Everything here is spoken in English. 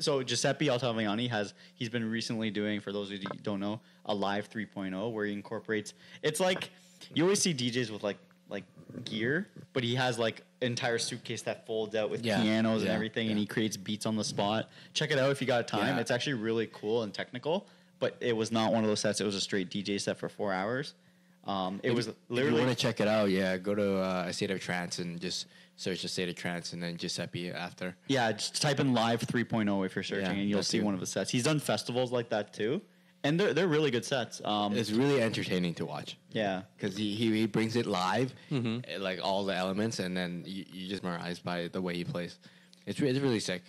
So Giuseppe Ottaviani has he's been recently doing for those of you who don't know a live 3.0 where he incorporates. It's like you always see DJs with like like gear, but he has like entire suitcase that folds out with Yeah, pianos and yeah, everything, and he creates beats on the spot. Check it out if you got time. Yeah. It's actually really cool and technical. But it was not one of those sets. It was a straight DJ set for four hours. Um, it If- was If you want to check it out, yeah, go to uh, a state of trance and just search the state of trance and then Giuseppe after. Yeah, just type in live 3.0 if you're searching, Yeah, and you'll see too. one of the sets. He's done festivals like that too, and they're they're really good sets. Um, It's really entertaining to watch yeah, because he, he he brings it live, Mhm. eh, like all the elements, and then you, you just mesmerized by the way he plays. It's re- it's really sick.